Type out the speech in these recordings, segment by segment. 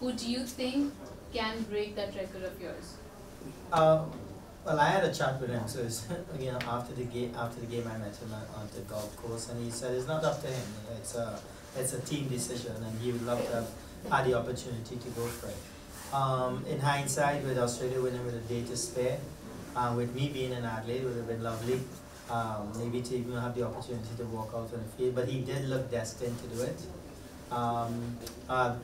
who do you think can break that record of yours? Uh, well, I had a chat with him. So it's, you know, after the game, after the game, I met him on the golf course, and he said it's not up to him. It's a it's a team decision, and he would love to have had the opportunity to go for it. Um, in hindsight, with Australia winning with a day to spare, uh, with me being in Adelaide, it would have been lovely. Um, maybe to even have the opportunity to walk out on the field, but he did look destined to do it. Um, uh,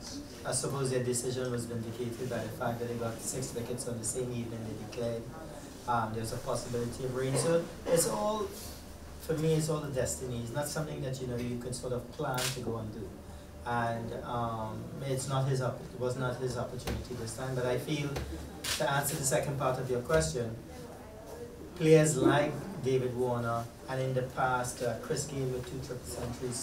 I suppose their decision was vindicated by the fact that they got six wickets on the same evening they declared. Um, there's a possibility of rain. So it's all, for me, it's all the destiny. It's not something that you know you can sort of plan to go and do. And um, it's not his up. It was not his opportunity this time. But I feel, to answer the second part of your question, players like David Warner and in the past uh, Chris Gayle with two triple centuries,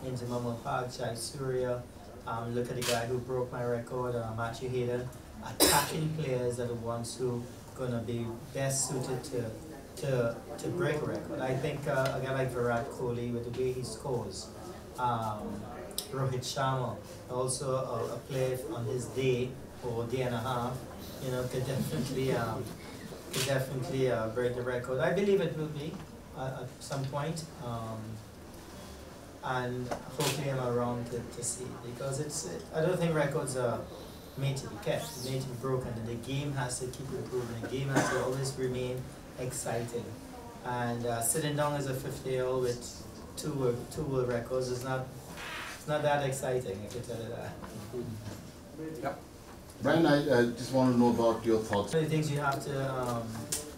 Sehwag, Inzamam Haq, Jayasuriya. Um, look at the guy who broke my record, uh, Matthew Hayden. Attacking players are the ones who going to be best suited to to to break a record. I think uh, a guy like Virat Kohli with the way he scores, um, Rohit Sharma, also a, a player on his day or day and a half, you know, could definitely um, could definitely uh, break the record. I believe it will be uh, at some point. Um, and hopefully I'm around to, to see because it's it, I don't think records are made to be kept, made to be broken, and the game has to keep improving. The game has to always remain exciting. And uh, sitting down as a 50 year old with two two world records is not it's not that exciting. I can tell you that. Yep. Brian, I uh, just want to know about your thoughts. One of the things you have to um,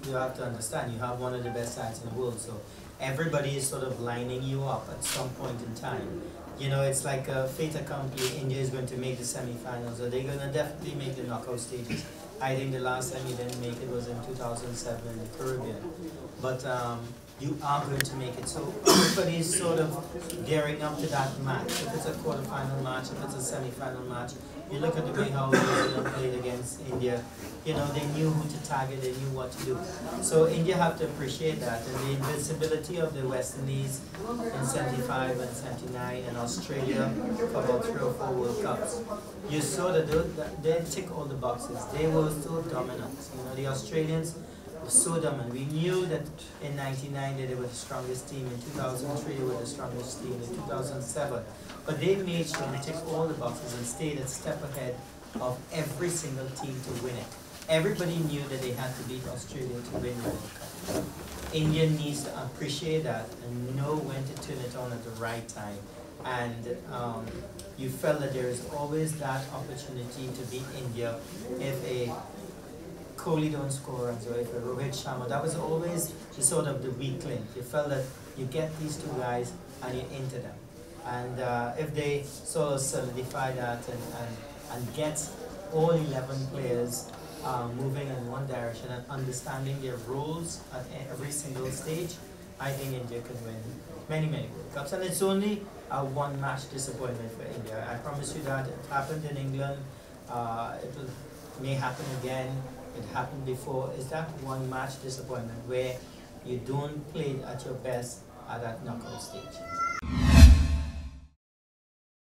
you have to understand, you have one of the best sides in the world, so everybody is sort of lining you up at some point in time. You know, it's like a fait accompli. India is going to make the semi-finals, or they're going to definitely make the knockout stages. I think the last time you didn't make it was in 2007 in the Caribbean. But um, you are going to make it. So everybody is sort of gearing up to that match. If it's a quarterfinal match, if it's a semi-final match, you look at the way how Zealand played against India, you know, they knew who to target, they knew what to do. So India have to appreciate that. And the invincibility of the West Indies in 75 and 79 and Australia for about three or four World Cups. You saw that they, they tick all the boxes. They were so dominant. You know, the Australians were so dominant. We knew that in 99 that they were the strongest team, in 2003 they were the strongest team, in 2007. But they made sure to tick all the boxes and stayed a step ahead of every single team to win it. Everybody knew that they had to beat Australia to win the World Cup. India needs to appreciate that and know when to turn it on at the right time. And um, you felt that there is always that opportunity to beat India if a Kohli don't score and so if a Rohit Sharma, that was always the sort of the weak link. You felt that you get these two guys and you into them. And uh, if they sort of solidify that and, and, and get all 11 players uh, moving in one direction and understanding their roles at every single stage, I think India can win many, many World Cups. And it's only a one match disappointment for India. I promise you that it happened in England. Uh, it will, may happen again it happened before, is that one match disappointment where you don't play at your best at that knockout stage?